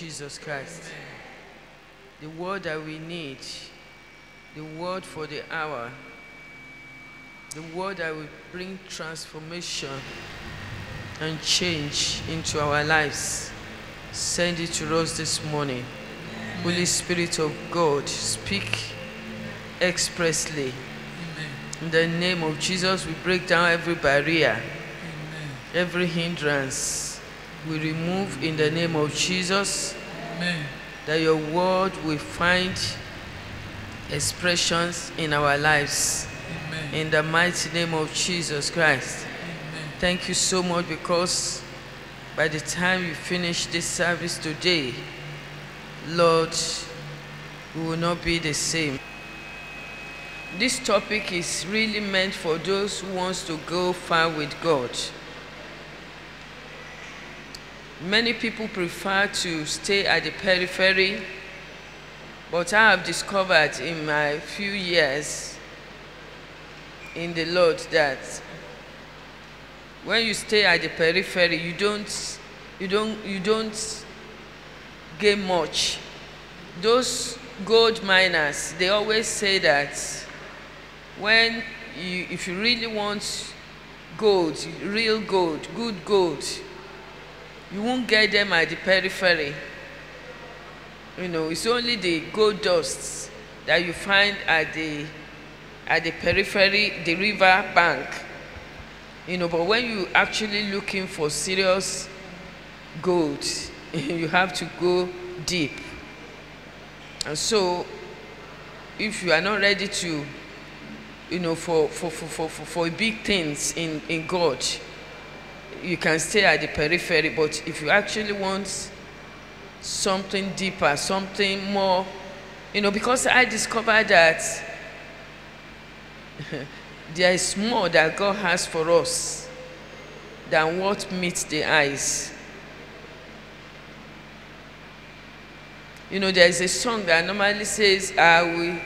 Jesus Christ. The word that we need, the word for the hour, the word that will bring transformation and change into our lives. Send it to us this morning. Holy Spirit of God, speak expressly. In the name of Jesus, we break down every barrier, every hindrance. We remove in the name of Jesus Amen. that your word will find expressions in our lives. Amen. In the mighty name of Jesus Christ. Amen. Thank you so much because by the time you finish this service today, Lord, we will not be the same. This topic is really meant for those who wants to go far with God. Many people prefer to stay at the periphery, but I have discovered in my few years in the Lord that when you stay at the periphery you don't you don't you don't gain much. Those gold miners they always say that when you if you really want gold real gold good gold you won't get them at the periphery. You know it's only the gold dusts that you find at the at the periphery the river bank. You know but when you actually looking for serious gold you have to go deep. And so if you are not ready to you know for for for for for, for big things in in god you can stay at the periphery but if you actually want something deeper something more you know because i discovered that there is more that God has for us than what meets the eyes. You know, there is a song that normally says, I will,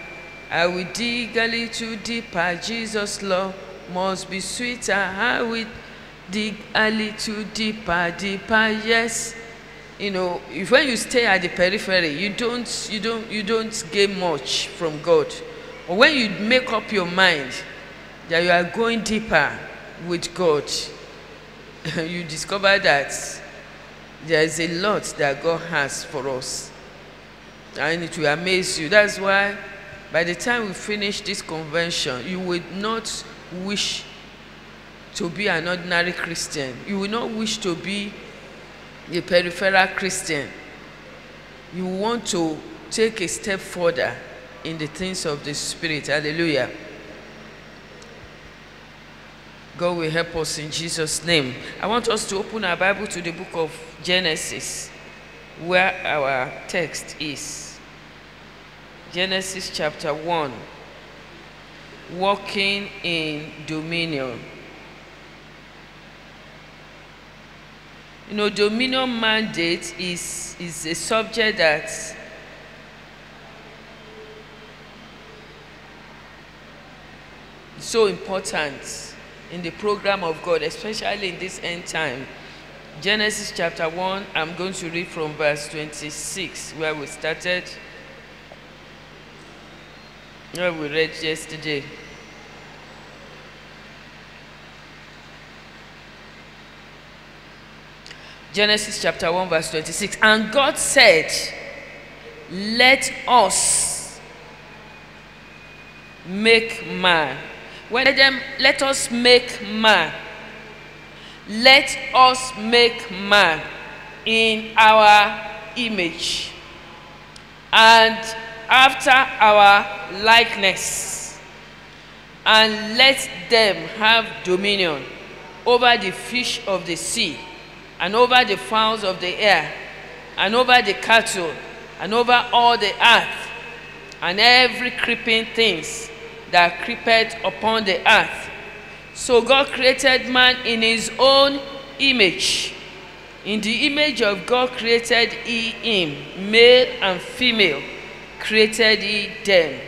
I will dig a little deeper, Jesus' love must be sweeter. I will dig a little deeper, deeper, yes. You know, if when you stay at the periphery, you don't, you don't, you don't gain much from God. But when you make up your mind that you are going deeper with God, you discover that there is a lot that God has for us. And it will amaze you. That's why by the time we finish this convention, you will not wish to be an ordinary Christian. You will not wish to be a peripheral Christian. You want to take a step further in the things of the Spirit. Hallelujah. God will help us in Jesus' name. I want us to open our Bible to the book of Genesis, where our text is. Genesis chapter 1. Walking in dominion. You know, dominion mandate is, is a subject that is so important in the program of God, especially in this end time. Genesis chapter 1, I'm going to read from verse 26, where we started, where we read yesterday. Genesis chapter 1, verse 26. And God said, Let us make man. When them, let us make man. Let us make man in our image and after our likeness, and let them have dominion over the fish of the sea, and over the fowls of the air, and over the cattle, and over all the earth, and every creeping things that creepeth upon the earth. So God created man in his own image. In the image of God created he him, male and female created he them.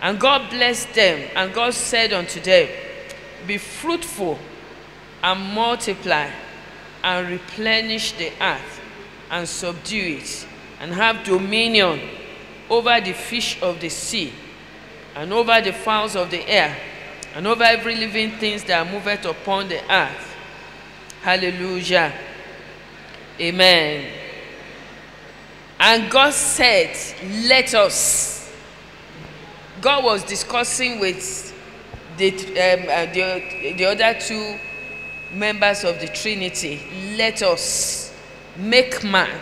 And God blessed them, and God said unto them, Be fruitful and multiply and replenish the earth, and subdue it, and have dominion over the fish of the sea, and over the fowls of the air, and over every living thing that moveth upon the earth. Hallelujah. Amen. And God said, Let us. God was discussing with the, um, uh, the, the other two members of the Trinity, Let us make man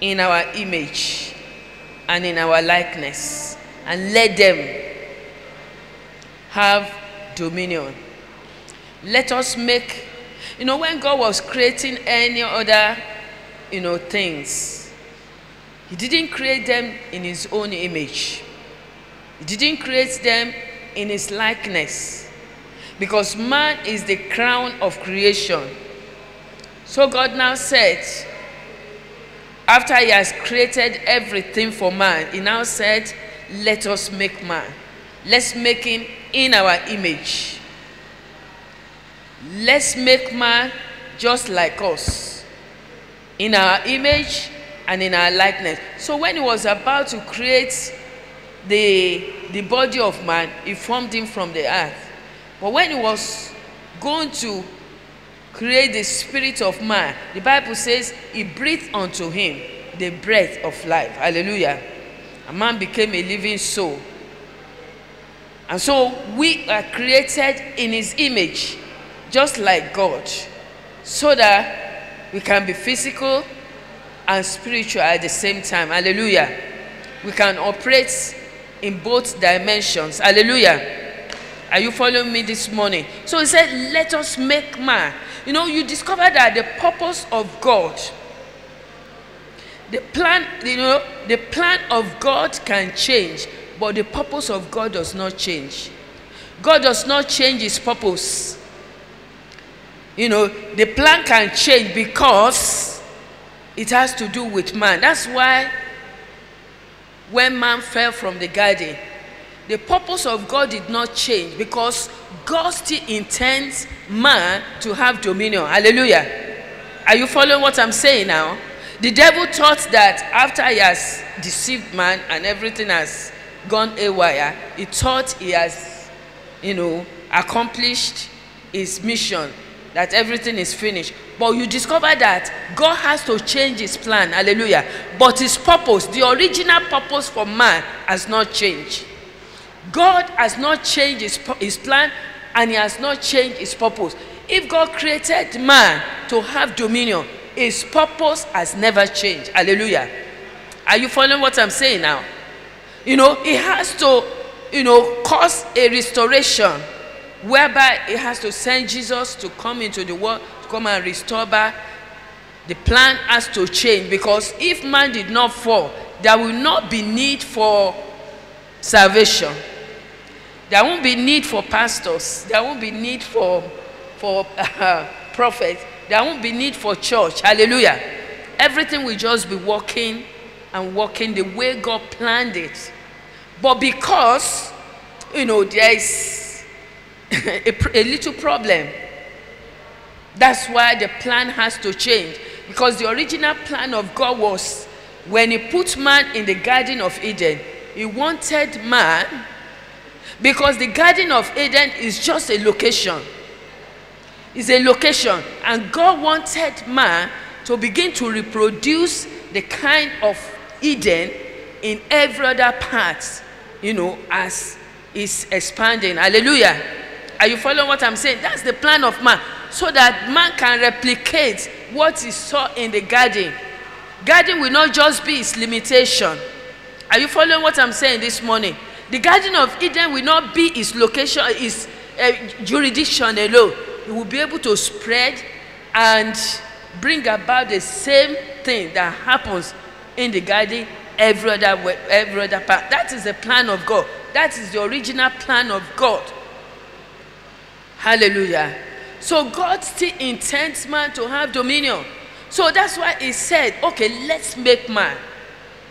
in our image and in our likeness, and let them have dominion. Let us make, you know, when God was creating any other, you know, things, He didn't create them in His own image. He didn't create them in His likeness. Because man is the crown of creation. So God now said, after He has created everything for man, He now said, Let us make man. Let's make him in our image. Let's make man just like us, in our image and in our likeness. So when he was about to create the, the body of man, he formed him from the earth. But when he was going to create the spirit of man, the Bible says he breathed unto him the breath of life. Hallelujah. A man became a living soul. And so we are created in his image, just like God, so that we can be physical and spiritual at the same time. Hallelujah. We can operate in both dimensions. Hallelujah. Are you following me this morning? So he said, Let us make man. You know, you discover that the purpose of God, the plan, you know, the plan of God can change but the purpose of God does not change. God does not change his purpose. You know, the plan can change because it has to do with man. That's why when man fell from the garden, the purpose of God did not change because God still intends man to have dominion. Hallelujah. Are you following what I'm saying now? The devil thought that after he has deceived man and everything has gone awry. He thought he has, you know, accomplished his mission, that everything is finished. But you discover that God has to change his plan. Hallelujah. But his purpose, the original purpose for man, has not changed. God has not changed his, his plan and he has not changed his purpose. If God created man to have dominion, his purpose has never changed. Hallelujah. Are you following what I'm saying now? You know, he has to, you know, cause a restoration whereby he has to send Jesus to come into the world, to come and restore back. The plan has to change because if man did not fall, there will not be need for salvation. There won't be need for pastors. There won't be need for, for uh, prophets. There won't be need for church. Hallelujah. Everything will just be working and working the way God planned it. But because, you know, there is a, a little problem, that's why the plan has to change. Because the original plan of God was when He put man in the Garden of Eden, He wanted man, because the Garden of Eden is just a location. It's a location. And God wanted man to begin to reproduce the kind of Eden in every other part you know, as is expanding. Hallelujah. Are you following what I'm saying? That's the plan of man. So that man can replicate what he saw in the garden. Garden will not just be its limitation. Are you following what I'm saying this morning? The Garden of Eden will not be its location, its uh, jurisdiction alone. It will be able to spread and bring about the same thing that happens in the garden every other way, every other part. That is the plan of God. That is the original plan of God. Hallelujah. So God still intends man to have dominion. So that's why he said, okay, let's make man.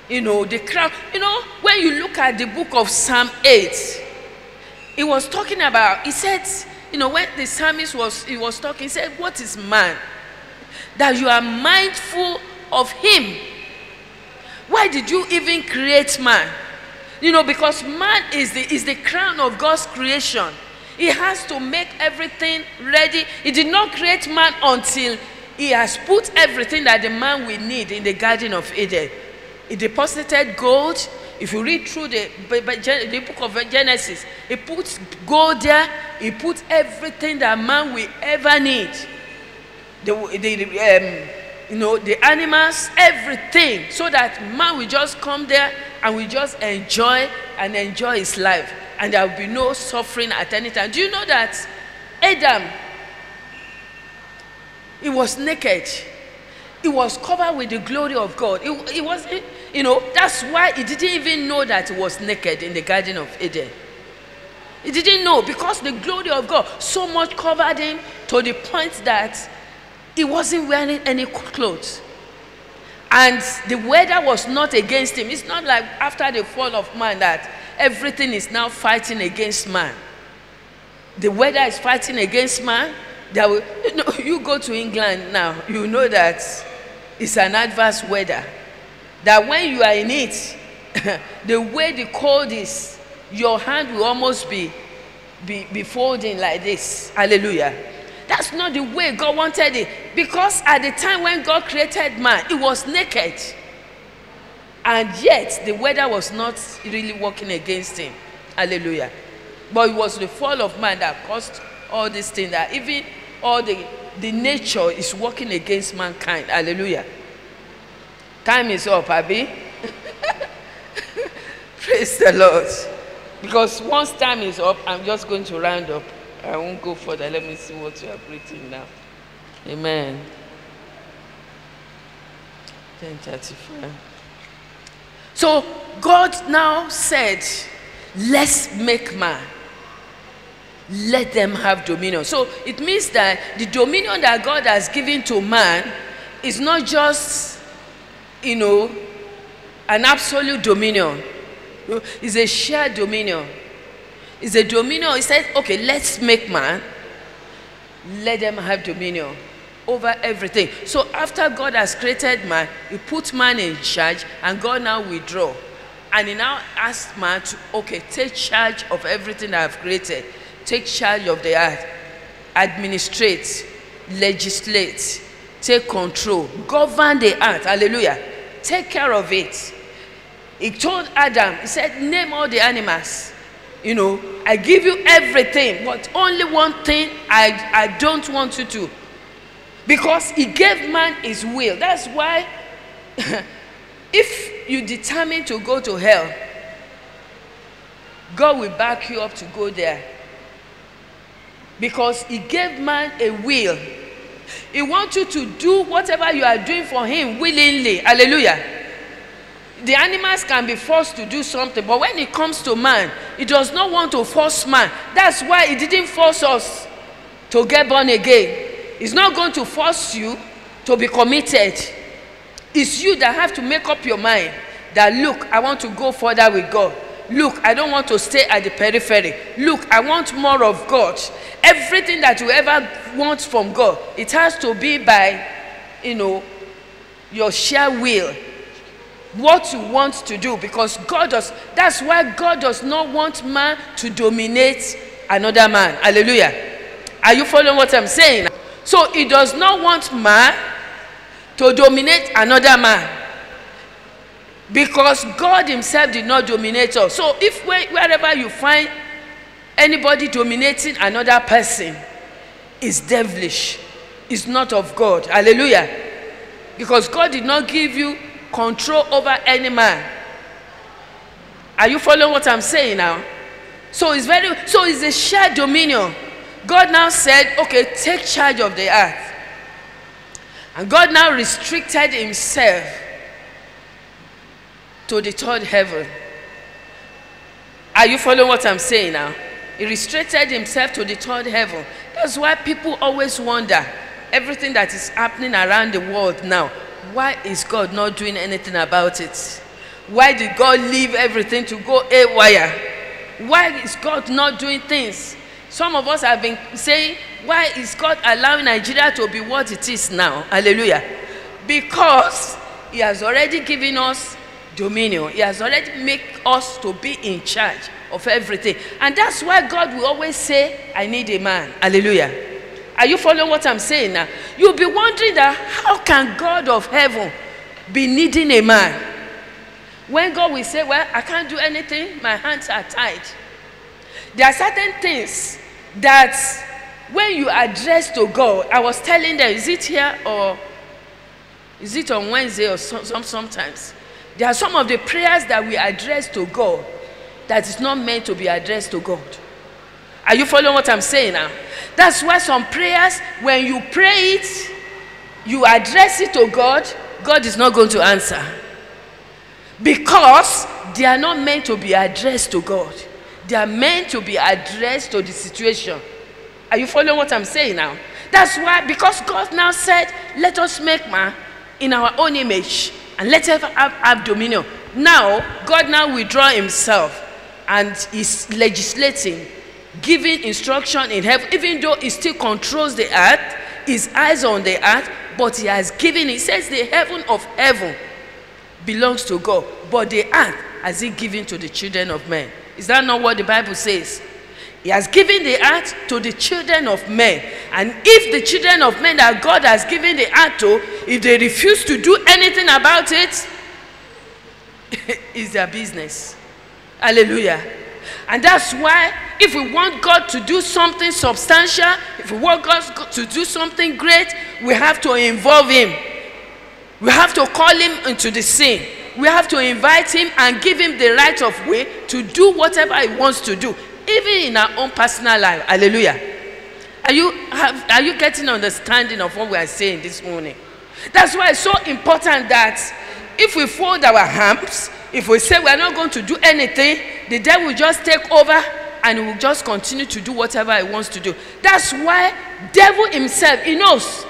You know, the crown. You know, when you look at the book of Psalm 8, he was talking about, he said, you know, when the psalmist was he was talking, he said, What is man? That you are mindful of him. Why did you even create man? You know, because man is the, is the crown of God's creation. He has to make everything ready. He did not create man until he has put everything that the man will need in the Garden of Eden. He deposited gold. If you read through the, the book of Genesis, he puts gold there. He puts everything that man will ever need. The, the, um, you know, the animals, everything, so that man will just come there and will just enjoy and enjoy his life. And there will be no suffering at any time. Do you know that Adam, he was naked. He was covered with the glory of God. He, he was, you know, that's why he didn't even know that he was naked in the Garden of Eden. He didn't know because the glory of God so much covered him to the point that he wasn't wearing any clothes. And the weather was not against him. It's not like after the fall of man that everything is now fighting against man. The weather is fighting against man. You, know, you go to England now, you know that it's an adverse weather. That when you are in it, the way the cold is, your hand will almost be, be, be folding like this. Hallelujah. That's not the way God wanted it. Because at the time when God created man, he was naked. And yet, the weather was not really working against him. Hallelujah. But it was the fall of man that caused all these things, that even all the, the nature is working against mankind. Hallelujah. Time is up, Abby. Praise the Lord. Because once time is up, I'm just going to round up. I won't go further. Let me see what you have written now. Amen. 1035. So God now said, Let's make man. Let them have dominion. So it means that the dominion that God has given to man is not just, you know, an absolute dominion, it's a shared dominion. It's a dominion. He said, okay, let's make man. Let them have dominion over everything. So after God has created man, he put man in charge, and God now withdraw. And he now asks man to, okay, take charge of everything I have created. Take charge of the earth. Administrate, legislate, take control, govern the earth. Hallelujah. Take care of it. He told Adam, he said, name all the animals you know, I give you everything, but only one thing I, I don't want you to. Because he gave man his will. That's why if you determine to go to hell, God will back you up to go there. Because he gave man a will. He wants you to do whatever you are doing for him willingly. Hallelujah the animals can be forced to do something, but when it comes to man, he does not want to force man. That's why he didn't force us to get born again. He's not going to force you to be committed. It's you that have to make up your mind that, look, I want to go further with God. Look, I don't want to stay at the periphery. Look, I want more of God. Everything that you ever want from God, it has to be by, you know, your sheer will what you want to do because God does that's why God does not want man to dominate another man. Hallelujah. Are you following what I'm saying? So he does not want man to dominate another man. Because God himself did not dominate us. So if wherever you find anybody dominating another person is devilish. It's not of God. Hallelujah. Because God did not give you control over any man. Are you following what I'm saying now? So it's very so it's a shared dominion. God now said, okay, take charge of the earth. And God now restricted himself to the third heaven. Are you following what I'm saying now? He restricted himself to the third heaven. That's why people always wonder everything that is happening around the world now why is God not doing anything about it? Why did God leave everything to go haywire? Why is God not doing things? Some of us have been saying, why is God allowing Nigeria to be what it is now? Hallelujah. Because He has already given us dominion. He has already made us to be in charge of everything. And that's why God will always say, I need a man. Hallelujah. Are you following what I'm saying now? You'll be wondering that how can God of heaven be needing a man? When God will say, Well, I can't do anything, my hands are tied. There are certain things that when you address to God, I was telling them, is it here or is it on Wednesday or some, some, sometimes? There are some of the prayers that we address to God that is not meant to be addressed to God. Are you following what I'm saying now? That's why some prayers, when you pray it, you address it to God, God is not going to answer. Because they are not meant to be addressed to God. They are meant to be addressed to the situation. Are you following what I'm saying now? That's why, because God now said, let us make man in our own image and let us have, have dominion. Now, God now withdraw himself and is legislating, giving instruction in heaven, even though he still controls the earth, his eyes on the earth, but he has given, he says, the heaven of heaven belongs to God, but the earth has he given to the children of men. Is that not what the Bible says? He has given the earth to the children of men. And if the children of men that God has given the earth to, if they refuse to do anything about it, it's their business. Hallelujah. And that's why if we want God to do something substantial, if we want God to do something great, we have to involve Him. We have to call Him into the scene. We have to invite Him and give Him the right of way to do whatever He wants to do, even in our own personal life. Hallelujah. Are you, have, are you getting understanding of what we are saying this morning? That's why it's so important that if we fold our hands, if we say we are not going to do anything, the devil will just take over and will just continue to do whatever he wants to do. That's why devil himself, he knows.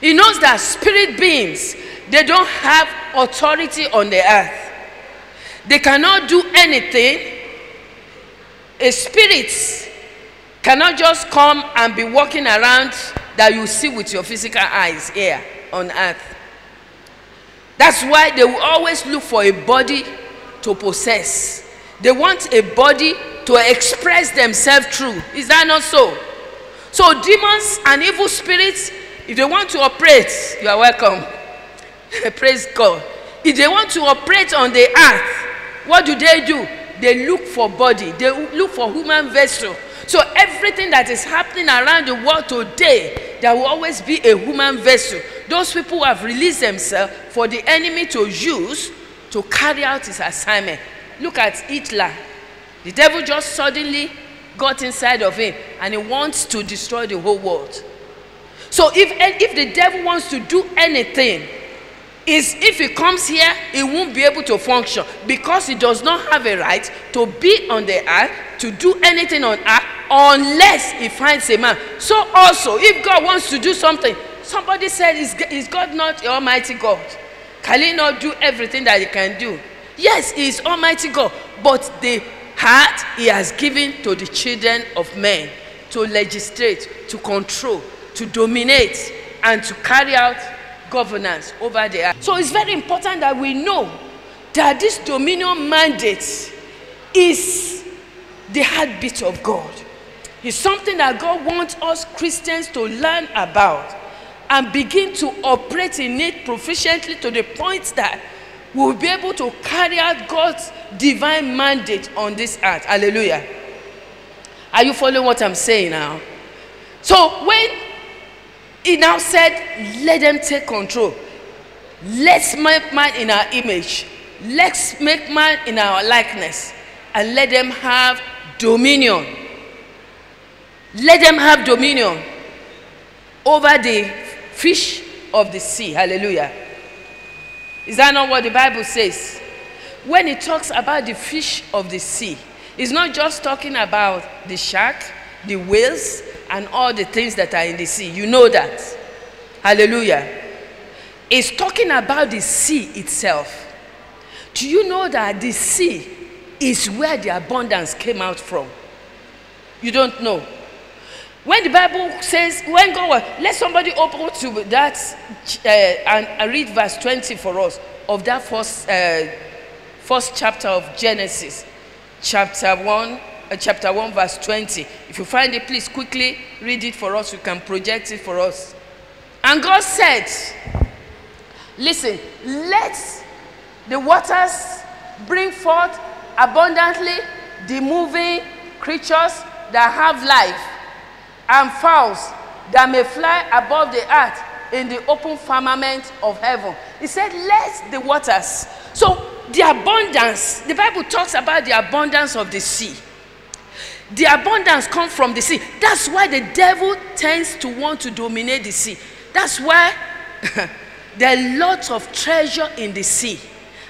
He knows that spirit beings, they don't have authority on the earth. They cannot do anything. A spirit cannot just come and be walking around that you see with your physical eyes here on earth. That's why they will always look for a body to possess. They want a body to express themselves through. Is that not so? So, demons and evil spirits, if they want to operate, you are welcome. Praise God. If they want to operate on the earth, what do they do? They look for body, they look for human vessel. So, everything that is happening around the world today, there will always be a human vessel. Those people have released themselves for the enemy to use to carry out his assignment. Look at Hitler. The devil just suddenly got inside of him and he wants to destroy the whole world. So if, if the devil wants to do anything, is if he comes here, he won't be able to function because he does not have a right to be on the earth, to do anything on earth, unless he finds a man. So also, if God wants to do something, somebody said, is, is God not Almighty God? Can he not do everything that he can do? Yes, he is Almighty God, but the heart he has given to the children of men to legislate, to control, to dominate, and to carry out governance over the earth. So it's very important that we know that this dominion mandate is the heartbeat of God. It's something that God wants us Christians to learn about and begin to operate in it proficiently to the point that we'll be able to carry out God's divine mandate on this earth. Hallelujah. Are you following what I'm saying now? So when he now said, let them take control. Let's make man in our image. Let's make man in our likeness. And let them have dominion. Let them have dominion over the fish of the sea. Hallelujah. Is that not what the Bible says? When it talks about the fish of the sea, it's not just talking about the shark, the whales, and all the things that are in the sea. You know that. Hallelujah. It's talking about the sea itself. Do you know that the sea is where the abundance came out from? You don't know. When the Bible says, when God was, let somebody open to that uh, and, and read verse 20 for us of that first, uh, first chapter of Genesis, chapter 1, uh, chapter 1, verse 20. If you find it, please quickly read it for us. You can project it for us. And God said, Listen, let the waters bring forth abundantly the moving creatures that have life and fowls that may fly above the earth in the open firmament of heaven. He said, Let the waters. So, the abundance, the Bible talks about the abundance of the sea. The abundance comes from the sea. That's why the devil tends to want to dominate the sea. That's why there are lots of treasure in the sea.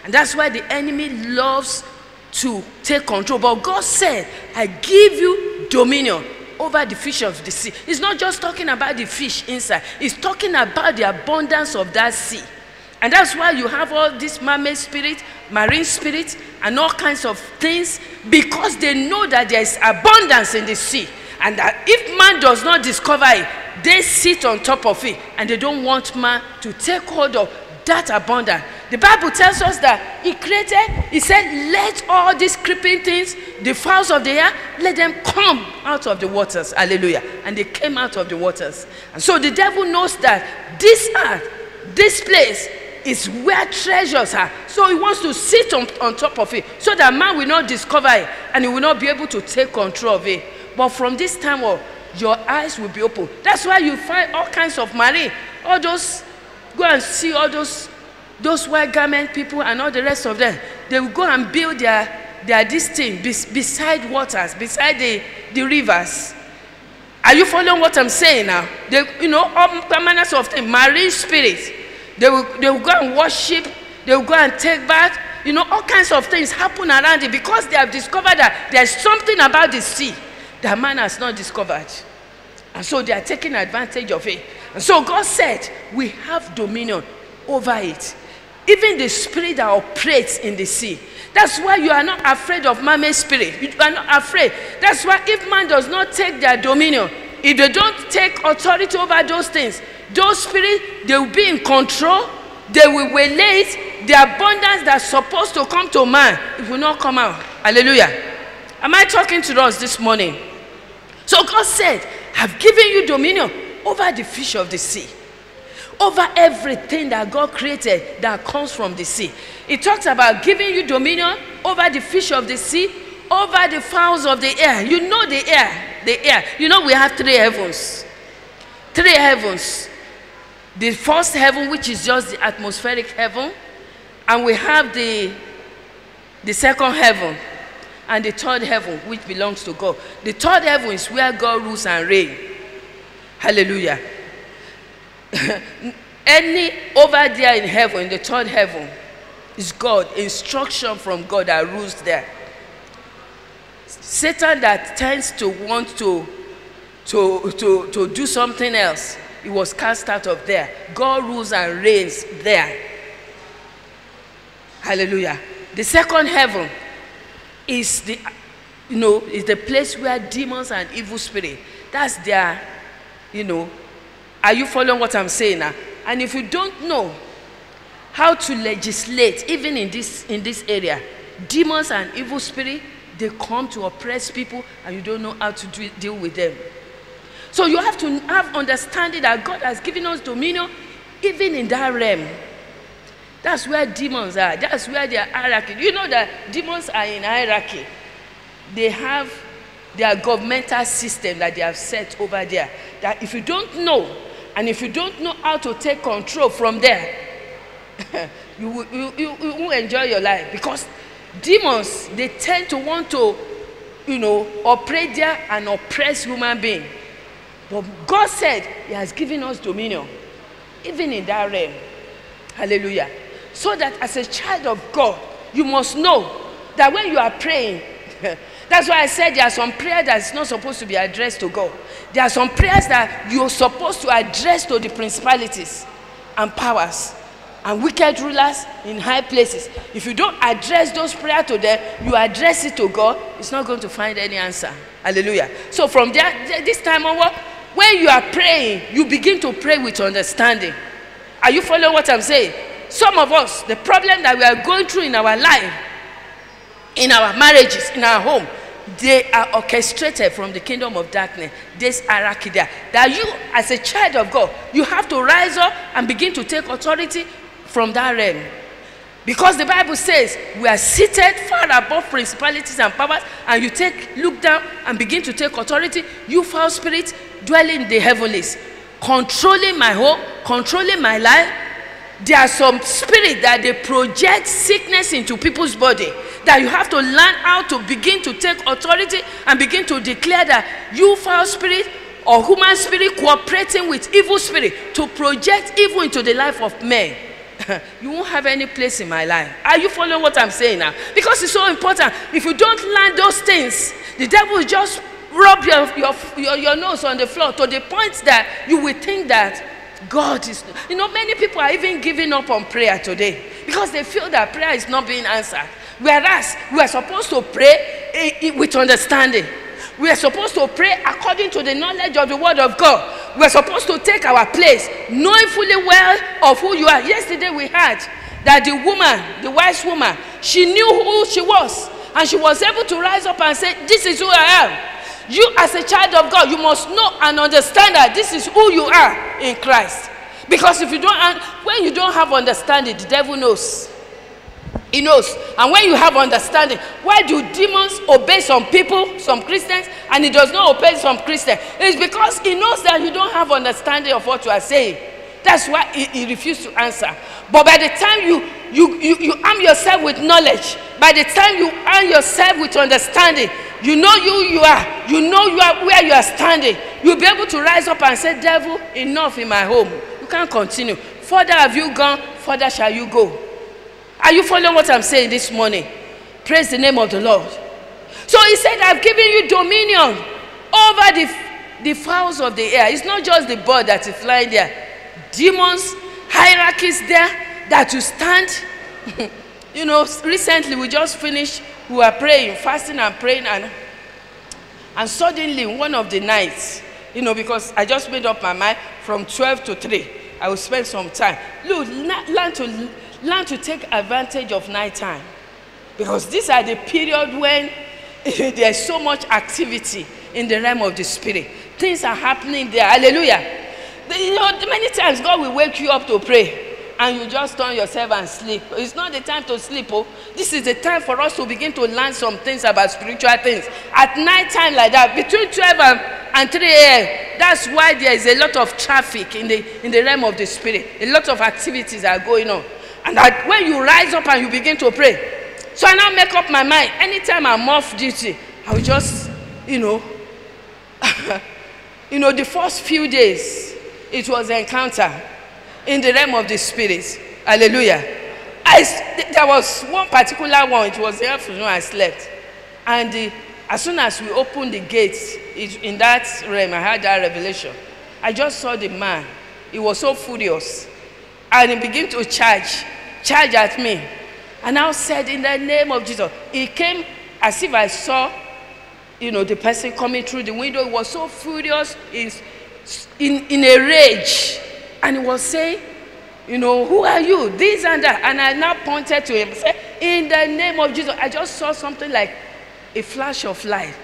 And that's why the enemy loves to take control. But God said, I give you dominion over the fish of the sea. He's not just talking about the fish inside, he's talking about the abundance of that sea. And that's why you have all this mermaid spirit, marine spirit, and all kinds of things because they know that there is abundance in the sea. And that if man does not discover it, they sit on top of it and they don't want man to take hold of that abundance. The Bible tells us that He created, He said, let all these creeping things, the fowls of the air, let them come out of the waters. Hallelujah. And they came out of the waters. And so the devil knows that this earth, this place, is where treasures are. So he wants to sit on, on top of it so that man will not discover it and he will not be able to take control of it. But from this time on, your eyes will be open. That's why you find all kinds of marine, all those Go and see all those, those white garment people and all the rest of them. They will go and build their, their this thing bes, beside waters, beside the, the rivers. Are you following what I'm saying now? They, you know, all manners of things, marine spirits. They will, they will go and worship, they will go and take bath. You know, all kinds of things happen around it because they have discovered that there's something about the sea that man has not discovered. And so they are taking advantage of it. And so God said, We have dominion over it. Even the spirit that operates in the sea. That's why you are not afraid of mermaid spirit. You are not afraid. That's why if man does not take their dominion, if they don't take authority over those things, those spirits, they will be in control. They will waylay the abundance that's supposed to come to man. It will not come out. Hallelujah. Am I talking to us this morning? So God said, I've given you dominion over the fish of the sea, over everything that God created that comes from the sea. It talks about giving you dominion over the fish of the sea, over the fowls of the air. You know the air, the air. You know we have three heavens. Three heavens. The first heaven, which is just the atmospheric heaven, and we have the, the second heaven, and the third heaven, which belongs to God. The third heaven is where God rules and reigns. Hallelujah. Any over there in heaven, in the third heaven, is God, instruction from God that rules there. Satan that tends to want to, to, to, to do something else, he was cast out of there. God rules and reigns there. Hallelujah. The second heaven is the you know is the place where demons and evil spirit that's their you know, are you following what I'm saying now? And if you don't know how to legislate, even in this, in this area, demons and evil spirit, they come to oppress people and you don't know how to do, deal with them. So you have to have understanding that God has given us dominion even in that realm. That's where demons are. That's where they are hierarchy. You know that demons are in hierarchy. They have their governmental system that they have set over there. That if you don't know, and if you don't know how to take control from there, you, will, you, you, you won't enjoy your life because demons they tend to want to you know operate there and oppress human being. But god said he has given us dominion even in that realm. Hallelujah. So that as a child of god you must know that when you are praying That's why I said there are some prayers that's not supposed to be addressed to God. There are some prayers that you're supposed to address to the principalities and powers and wicked rulers in high places. If you don't address those prayers to them, you address it to God, it's not going to find any answer. Hallelujah. So from there, this time onward, when you are praying, you begin to pray with understanding. Are you following what I'm saying? Some of us, the problem that we are going through in our life, in our marriages, in our home, they are orchestrated from the kingdom of darkness. This hierarchy there. That you, as a child of God, you have to rise up and begin to take authority from that realm. Because the Bible says we are seated far above principalities and powers, and you take look down and begin to take authority. You foul spirit dwelling in the heavenlies, controlling my home, controlling my life. There are some spirit that they project sickness into people's body that you have to learn how to begin to take authority and begin to declare that you foul spirit or human spirit cooperating with evil spirit to project evil into the life of men you won't have any place in my life. Are you following what I'm saying now? Because it's so important. If you don't learn those things, the devil will just rub your, your, your, your nose on the floor to the point that you will think that God is. You know, many people are even giving up on prayer today because they feel that prayer is not being answered. Whereas we are supposed to pray eh, eh, with understanding. We are supposed to pray according to the knowledge of the word of God. We are supposed to take our place, knowing fully well of who you are. Yesterday we heard that the woman, the wise woman, she knew who she was. And she was able to rise up and say, This is who I am. You, as a child of God, you must know and understand that this is who you are in Christ. Because if you don't, when you don't have understanding, the devil knows. He knows. And when you have understanding, why do demons obey some people, some Christians, and he does not obey some Christians? It's because he knows that you don't have understanding of what you are saying. That's why he, he refused to answer. But by the time you, you, you, you arm yourself with knowledge, by the time you arm yourself with understanding, you know who you are, you know you are where you are standing, you'll be able to rise up and say, Devil, enough in my home. You can't continue. Further have you gone, further shall you go. Are you following what I'm saying this morning? Praise the name of the Lord. So he said, I've given you dominion over the, the fowls of the air. It's not just the bird that is flying there. Demons, hierarchies there that you stand. you know, recently we just finished, we were praying, fasting and praying, and, and suddenly one of the nights, you know, because I just made up my mind from 12 to 3, I will spend some time. Look, learn to learn to take advantage of night time. Because these are the period when there's so much activity in the realm of the spirit. Things are happening there. Hallelujah. You know many times god will wake you up to pray and you just turn yourself and sleep. It's not the time to sleep oh. This is the time for us to begin to learn some things about spiritual things. At night time like that between 12 and, and 3 a.m that's why there is a lot of traffic in the in the realm of the spirit. A lot of activities are going on and that when you rise up and you begin to pray, so I now make up my mind. Anytime I'm off duty, I will just, you know, you know, the first few days, it was encounter in the realm of the spirit. Hallelujah. I, there was one particular one, it was the afternoon I slept. And the, as soon as we opened the gates it, in that realm, I had that revelation. I just saw the man. He was so furious. And he began to charge charged at me. And I said, In the name of Jesus. He came as if I saw, you know, the person coming through the window. He was so furious, he's in, in a rage. And he was saying, You know, who are you? This and that. And I now pointed to him, said, In the name of Jesus. I just saw something like a flash of light.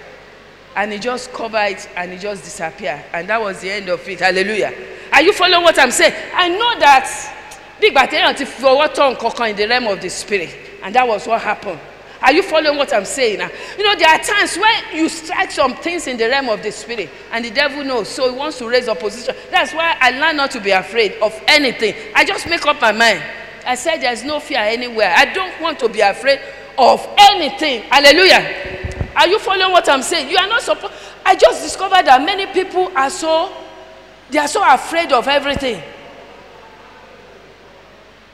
And he just covered it and he just disappeared. And that was the end of it. Hallelujah. Are you following what I'm saying? I know that bí ìgbà téèyàn ti fi ọwọ́ in the realm of the spirit and that was what happened. Are you following what i'm saying you know there are times when you strike some things in the realm of the spirit and the devil knows so he wants to raise opposition. That's why i learn not to be afraid of anything. I just make up my mind. I said there's no fear anywhere. I don't want to be afraid of anything. Hallelujah. Are you following what i'm saying? You are not supposed i just discovered that many people are so they are so afraid of everything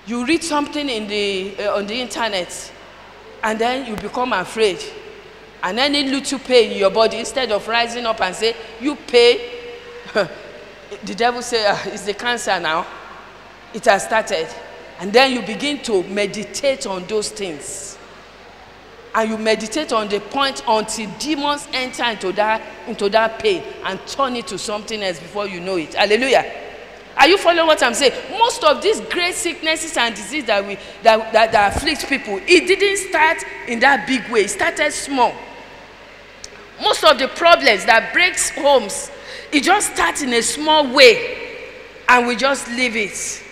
you read something in the, uh, on the internet and then you become afraid. And any little pain in your body instead of rising up and say you pay the devil say ah, it's the cancer now. It has started. And then you begin to meditate on those things. And you meditate on the point until demons enter into that into that pain and turn it to something else before you know it. Hallelujah are you following what i'm saying? Most of these great sicknesses and diseases that we that, that that afflict people it didn't start in that big way. It started small. Most of the problems that breaks homes it just starts in a small way and we just leave it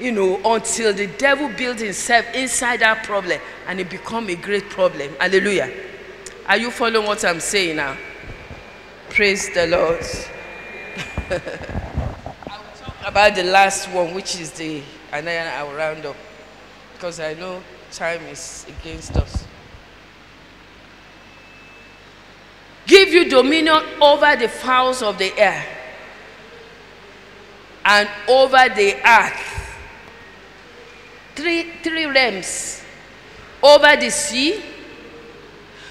you know until the devil builds himself inside that problem and it become a great problem. Hallelujah. Are you following what i'm saying now? Praise the lord about the last one which is the and then i will round up. Because i know time is against us. Give you dominion over the fowls of the air and over the earth. Three three realms over the sea.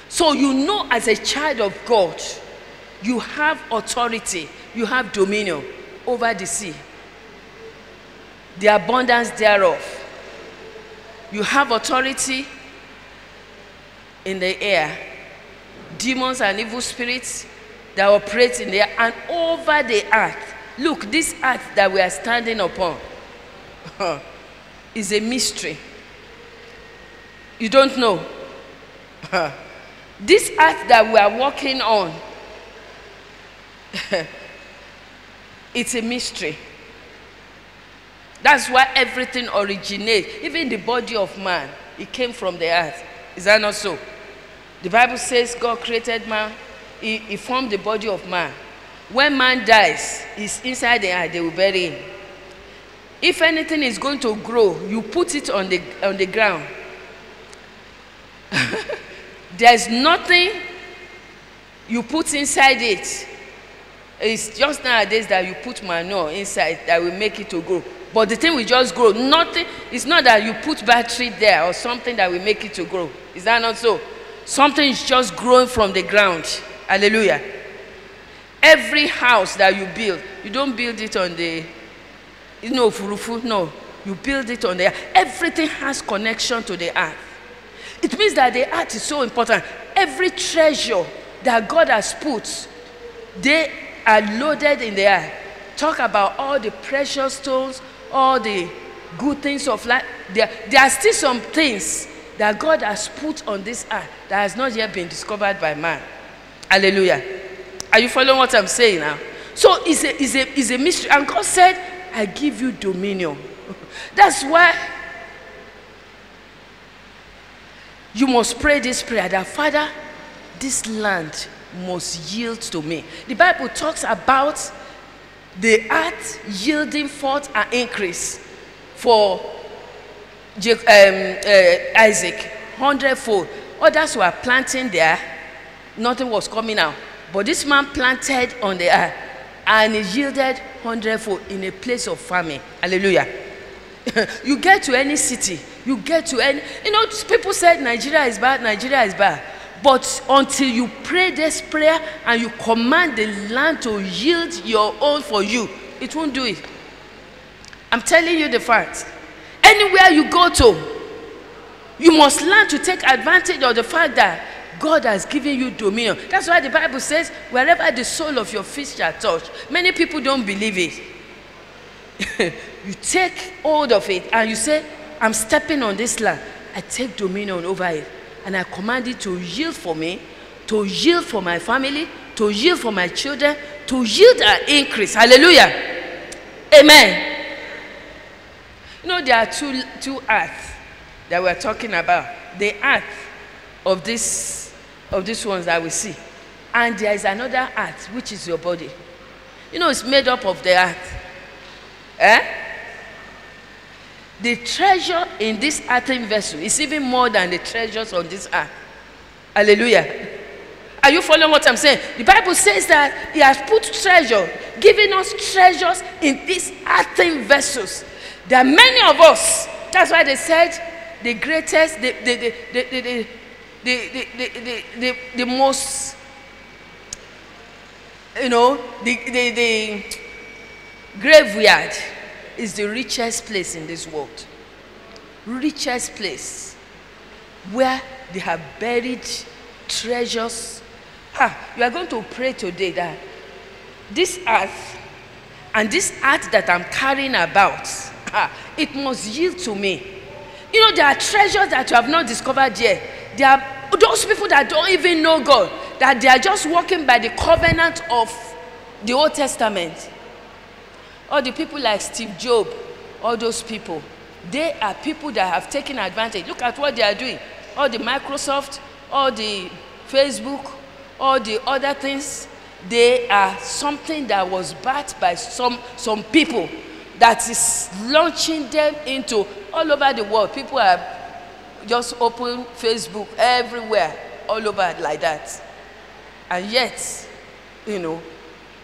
So you know as a child of god you have authority you have dominion over the sea the abundance thereof you have authority in the air demons and evil spirits that operate in the air and over the earth look this earth that we are standing upon is a mystery. You don't know. this earth that we are walking on, it's a mystery. That's why everything originates. Even the body of man, it came from the earth. Is that not so? The Bible says God created man, he, he formed the body of man. When man dies, he's inside the earth, they will bury him. If anything is going to grow, you put it on the, on the ground. There's nothing you put inside it. It's just nowadays that you put manure inside that will make it to grow. But the thing will just grow. Nothing, it's not that you put battery there or something that will make it to grow. Is that not so? Something is just growing from the ground. Hallelujah. Every house that you build, you don't build it on the you know, furufu, no. You build it on the earth. Everything has connection to the earth. It means that the earth is so important. Every treasure that God has put, they are loaded in the earth. Talk about all the precious stones, all the good things of life. There, there are still some things that God has put on this earth that has not yet been discovered by man. Hallelujah. Are you following what I'm saying now? So it's a, it's a, it's a mystery. And God said, I give you dominion. That's why you must pray this prayer that Father, this land must yield to me. The Bible talks about the earth yielding forth an increase for um, uh, Isaac, hundredfold. Others were planting there, nothing was coming out. But this man planted on the earth and it yielded hundredfold in a place of famine. Hallelujah. you get to any city, you get to any, you know, people said Nigeria is bad, Nigeria is bad. But until you pray this prayer and you command the land to yield your own for you, it won't do it. I'm telling you the fact. Anywhere you go to, you must learn to take advantage of the fact that God has given you dominion. That's why the Bible says, wherever the sole of your feet shall touch. Many people don't believe it. you take hold of it and you say, I'm stepping on this land. I take dominion over it. And I command it to yield for me, to yield for my family, to yield for my children, to yield an increase. Hallelujah. Amen. You know, there are two, two earths that we're talking about. The earth of this of these ones that we see. And there is another earth, which is your body. You know, it's made up of the earth. Eh? The treasure in this earthen vessel is even more than the treasures on this earth. Hallelujah. Are you following what I'm saying? The Bible says that He has put treasure, giving us treasures in these earthen vessels. There are many of us. That's why they said the greatest, the, the, the, the, the, the, the, the, the, the, the most, you know, the, the, the graveyard is the richest place in this world. Richest place. where they have buried treasures. You are going to pray today that this earth and this earth that I'm carrying about, it must yield to me. You know, there are treasures that you have not discovered yet. There are those people that don't even know God, that they are just walking by the covenant of the Old Testament. All the people like Steve Job, all those people, they are people that have taken advantage. Look at what they are doing. All the Microsoft, all the Facebook, all the other things, they are something that was backed by some, some people that is launching them into all over the world. People are just open Facebook everywhere, all over like that. And yet, you know,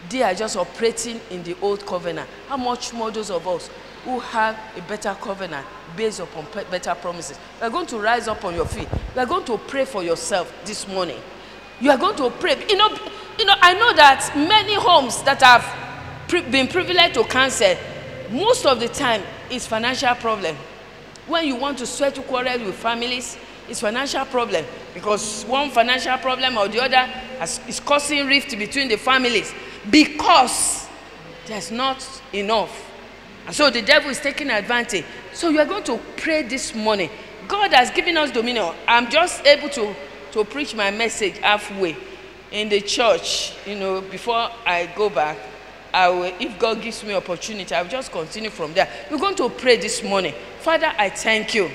they are just operating in the old covenant. How much more those of us who have a better covenant based upon better promises? We are going to rise up on your feet. We are going to pray for yourself this morning. You are going to pray. You know, you know I know that many homes that have been privileged to cancel, most of the time, is financial problem. When you want to settle quarrel with families, it's financial problem because one financial problem or the other has, is causing rift between the families because there's not enough. And so the devil is taking advantage. So you are going to pray this morning. God has given us dominion. I'm just able to, to preach my message halfway in the church, you know, before I go back. I will, if God gives me opportunity, I'll just continue from there. We're going to pray this morning. Father, I thank you.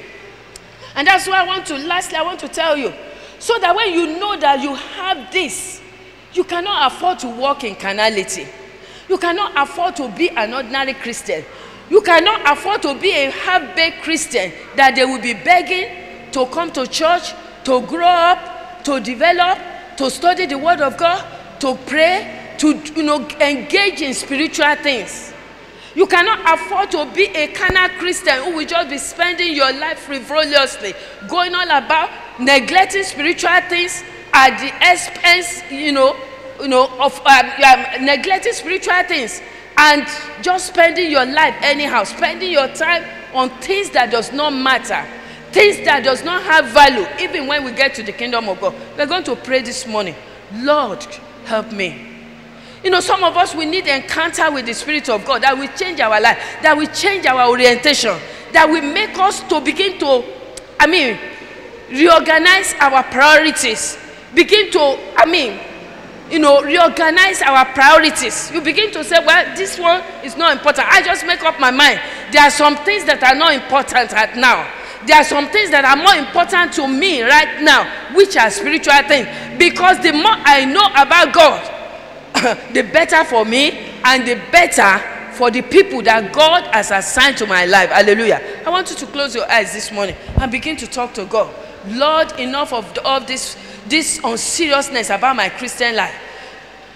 And that's why I want to, lastly, I want to tell you, so that when you know that you have this, you cannot afford to walk in carnality. You cannot afford to be an ordinary Christian. You cannot afford to be a half-baked Christian that they will be begging to come to church, to grow up, to develop, to study the Word of God, to pray, to you know, engage in spiritual things. You cannot afford to be a carnal Christian who will just be spending your life frivolously, going all about neglecting spiritual things at the expense, you know, you know, of um, um, neglecting spiritual things and just spending your life anyhow, spending your time on things that does not matter, things that does not have value, even when we get to the kingdom of God. We're going to pray this morning. Lord, help me. You know, some of us, we need encounter with the Spirit of God that will change our life, that will change our orientation, that will make us to begin to, I mean, reorganize our priorities, begin to, I mean, you know, reorganize our priorities. You begin to say, well, this one is not important. I just make up my mind. There are some things that are not important right now. There are some things that are more important to me right now, which are spiritual things. Because the more I know about God, the better for me and the better for the people that God has assigned to my life. Hallelujah. I want you to close your eyes this morning and begin to talk to God. Lord, enough of, of this, this unseriousness about my Christian life.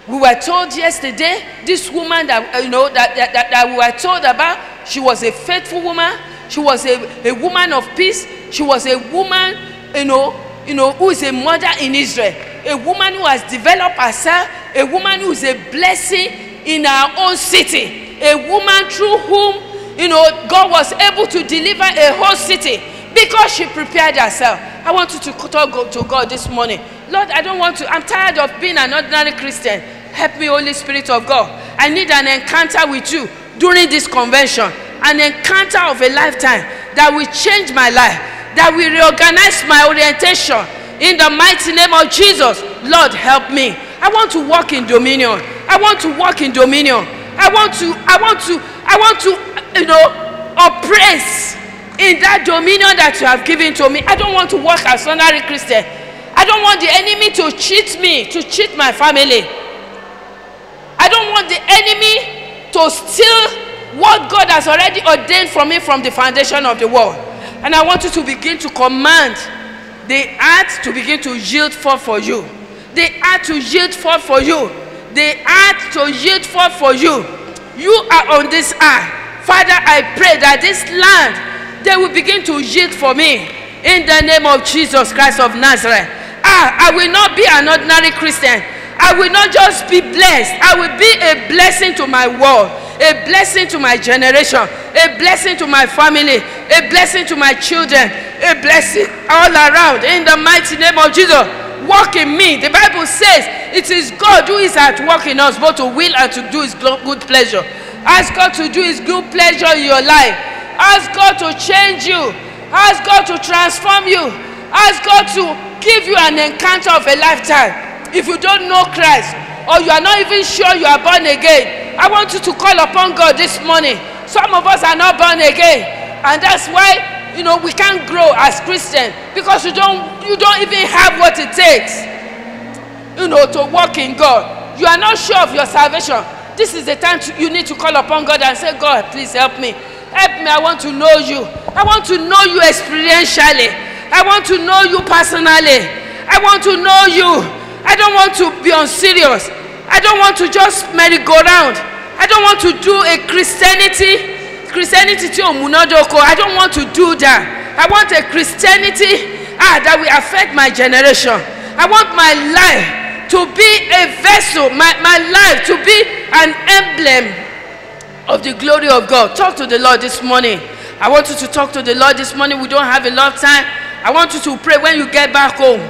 We were told yesterday, this woman that, uh, you know, that, that, that, that we were told about, she was a faithful woman. She was a, a woman of peace. She was a woman, you know, you know, who is a mother in Israel. A woman who has developed herself a woman who is a blessing in her own city, a woman through whom, you know, God was able to deliver a whole city because she prepared herself. I want you to talk to God this morning. Lord, I don't want to, I'm tired of being an ordinary Christian. Help me, Holy Spirit of God. I need an encounter with you during this convention, an encounter of a lifetime that will change my life, that will reorganize my orientation. In the mighty name of Jesus, Lord, help me. I want to walk in dominion. I want to walk in dominion. I want to, I want to, I want to, you know, oppress in that dominion that you have given to me. I don't want to walk as ordinary Christian. I don't want the enemy to cheat me, to cheat my family. I don't want the enemy to steal what God has already ordained for me from the foundation of the world. And I want you to begin to command the earth to begin to yield forth for you. They are to yield forth for you. They are to yield forth for you. You are on this earth. Father, I pray that this land, they will begin to yield for me. In the name of Jesus Christ of Nazareth. Ah, I will not be an ordinary Christian. I will not just be blessed. I will be a blessing to my world. a blessing to my generation, a blessing to my family, a blessing to my children, a blessing all around. In the mighty name of Jesus, walk in me. The Bible says it is God who is at work in us, both to will and to do his good pleasure. Ask God to do his good pleasure in your life. Ask God to change you. Ask God to transform you. Ask God to give you an encounter of a lifetime. If you don't know Christ or you are not even sure you are born again, I want you to call upon God this morning. Some of us are not born again, and that's why you know we can't grow as Christians because you don't you don't even have what it takes, you know, to walk in God. You are not sure of your salvation. This is the time to, you need to call upon God and say, God, please help me. Help me. I want to know you. I want to know you experientially. I want to know you personally. I want to know you. I don't want to be unserious. I don't want to just merry-go-round. I don't want to do a Christianity. Christianity tí òmùnádóko. I don't want to do that. I want a Christianity ah, that will affect my generation. I want my life to be a vessel, my, my life to be an emblem of the glory of God. Talk to the Lord this morning. I want you to talk to the Lord this morning. We don't have a lot of time. I want you to pray when you get back home.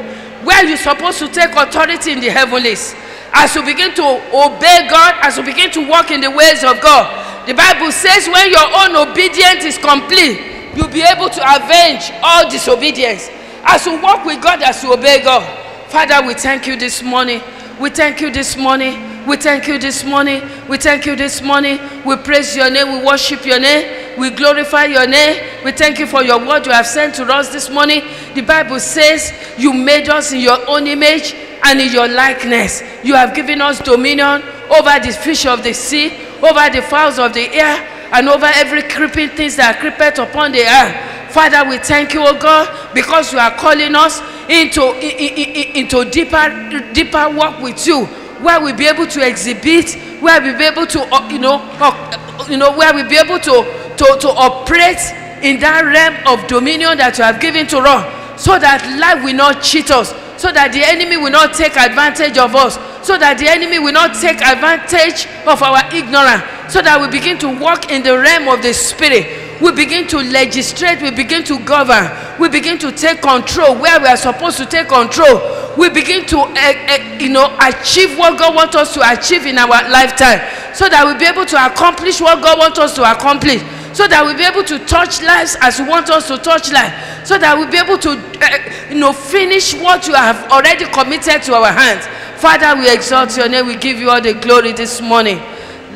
Where you're supposed to take authority in the heavenlies. As you begin to obey God, as you begin to walk in the ways of God. The Bible says when your own obedience is complete, you'll be able to avenge all disobedience. As you walk with God, as you obey God. Father, we thank you this morning. We thank you this morning. We thank you this morning. We thank you this morning. We praise your name. We worship your name. We glorify your name. We thank you for your word you have sent to us this morning. The Bible says you made us in your own image and in your likeness. You have given us dominion over the fish of the sea, over the fowls of the air, and over every creeping things that creepeth upon the earth. Father, we thank you, O God, because you are calling us into, into deeper, deeper work with you, where we'll be able to exhibit, where we'll be able to, uh, you know, uh, you know, where we'll be able to, to, to operate in that realm of dominion that you have given to us, so that life will not cheat us, so that the enemy will not take advantage of us, so that the enemy will not take advantage of our ignorance, so that we begin to walk in the realm of the spirit we begin to legislate, we begin to govern, we begin to take control where we are supposed to take control. We begin to, uh, uh, you know, achieve what God wants us to achieve in our lifetime, so that we'll be able to accomplish what God wants us to accomplish, so that we'll be able to touch lives as you want us to touch life, so that we'll be able to, uh, you know, finish what you have already committed to our hands. Father, we exalt your name. We give you all the glory this morning.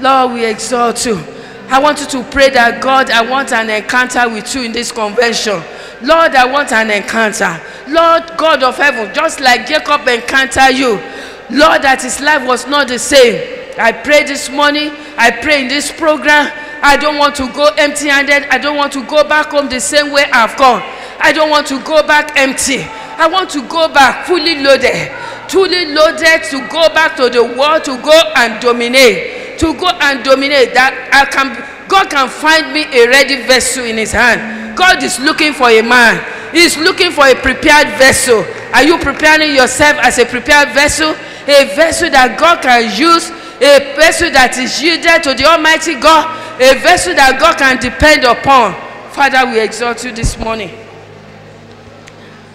Lord, we exalt you. I want you to pray that God, I want an encounter with you in this convention. Lord, I want an encounter. Lord, God of heaven, just like Jacob encountered you, Lord, that his life was not the same. I pray this morning, I pray in this program. I don't want to go empty handed. I don't want to go back home the same way I've gone. I don't want to go back empty. I want to go back fully loaded, truly loaded to go back to the world to go and dominate to go and dominate that I can God can find me a ready vessel in his hand. God is looking for a man. He's looking for a prepared vessel. Are you preparing yourself as a prepared vessel? A vessel that God can use, a vessel that is yielded to the Almighty God, a vessel that God can depend upon. Father, we exalt you this morning.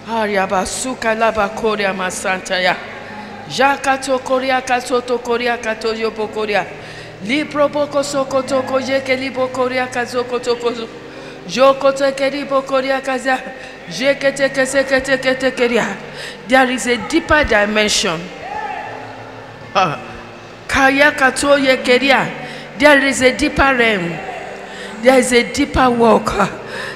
Ariabasuka laba koria masantaya. Jakato koria katoto koria kato yopo koria. Libro boko soko toko yeke libo koria kazoko toko joko teke libo koria kaza jeke teke seke teke teke ria. There is a deeper dimension. Kaya kato yekeria. There is a deeper realm. There is a deeper walk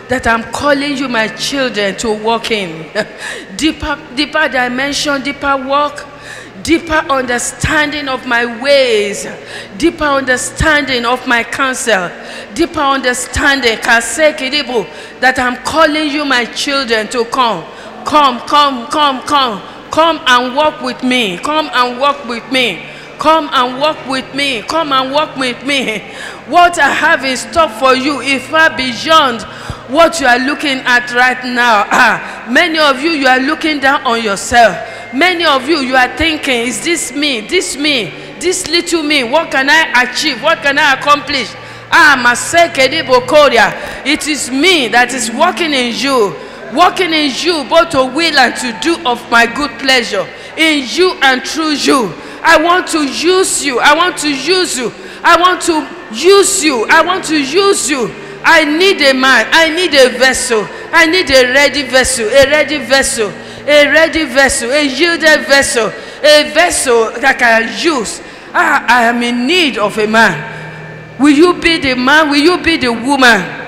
that I'm calling you, my children, to walk in. deeper, deeper dimension, deeper walk deeper understanding of my ways, deeper understanding of my counsel, deeper understanding that I'm calling you, my children, to come. Come, come, come, come. Come and walk with me. Come and walk with me. Come and walk with me. Come and walk with me. What I have in store for you is far beyond what you are looking at right now. Ah, many of you, you are looking down on yourself. Many of you, you are thinking, is this me? This me? this little me, what can I achieve? What can I accomplish? Ah, Bokoria. It is me that is working in you, working in you both to will and to do of my good pleasure, in you and through you. I want to use you. I want to use you. I want to use you. I want to use you. I need a man. I need a vessel. I need a ready vessel. A ready vessel. A ready vessel. A yielded vessel. A vessel that can use. Ah, I am in need of a man. Will you be the man? Will you be the woman?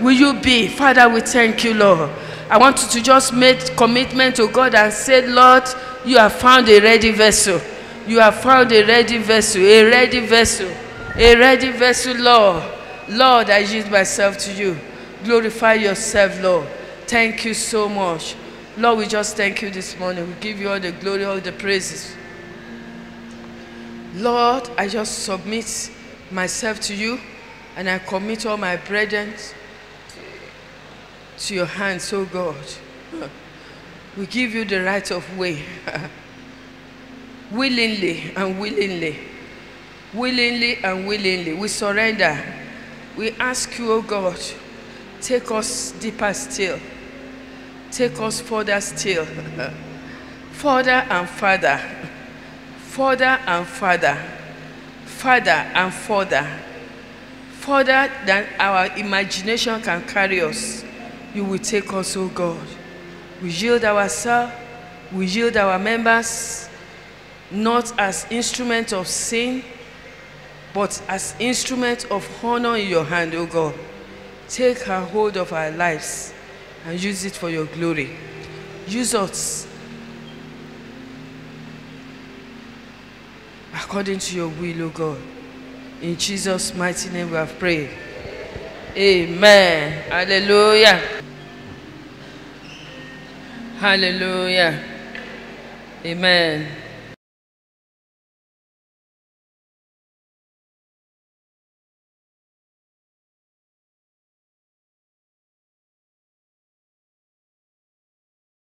Will you be? Father, we thank you, Lord. I want you to just make commitment to God and say, Lord, you have found a ready vessel. You have found a ready vessel, a ready vessel, a ready vessel, Lord. Lord, I yield myself to you. Glorify yourself, Lord. Thank you so much. Lord, we just thank you this morning. We give you all the glory, all the praises. Lord, I just submit myself to you and I commit all my brethren to your hands, oh God. We give you the right of way. willingly and willingly. Willingly and willingly. We surrender. We ask you, oh God, take us deeper still. Take us further still. further and further. Further and further. Further and further. Further than our imagination can carry us. You will take us, oh God. We yield ourselves. We yield our members not as instrument of sin, but as instrument of honor in your hand, O God. Take a hold of our lives and use it for your glory. Use us according to your will, O God. In Jesus' mighty name we have prayed. Amen. Hallelujah. Hallelujah. Amen.